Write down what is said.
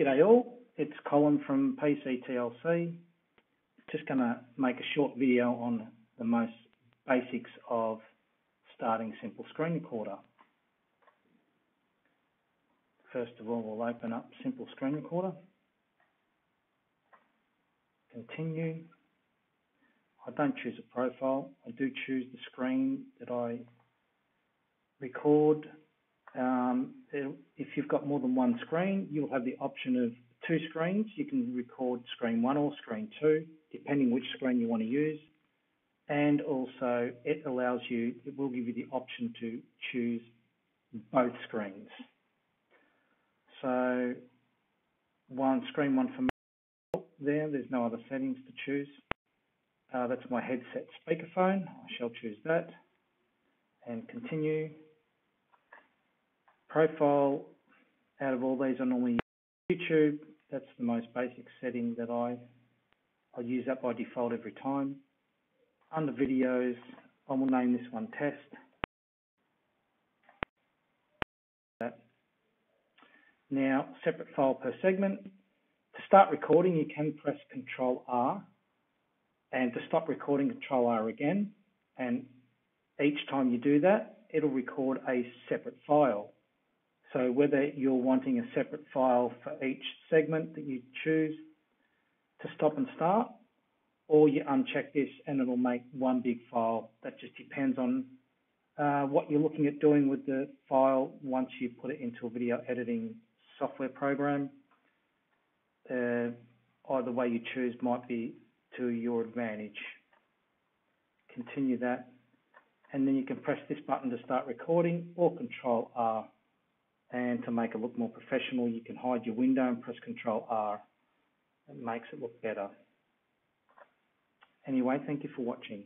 G'day all, it's Colin from PCTLC. Just going to make a short video on the most basics of starting Simple Screen Recorder. First of all, we'll open up Simple Screen Recorder. Continue. I don't choose a profile. I do choose the screen that I record if you've got more than one screen, you'll have the option of two screens. You can record screen one or screen two, depending which screen you want to use. And also, it allows you, it will give you the option to choose both screens. So, one screen one for me there, there's no other settings to choose. Uh, that's my headset speakerphone. I shall choose that and continue profile out of all these I normally use YouTube. That's the most basic setting that I I use that by default every time. Under videos, I will name this one test. Now, separate file per segment. To start recording, you can press Control R, and to stop recording, Control R again. And each time you do that, it'll record a separate file. So whether you're wanting a separate file for each segment that you choose to stop and start, or you uncheck this and it'll make one big file. That just depends on uh, what you're looking at doing with the file once you put it into a video editing software program. Uh, either way you choose might be to your advantage. Continue that and then you can press this button to start recording or Control R and to make it look more professional, you can hide your window and press Control R. It makes it look better. Anyway, thank you for watching.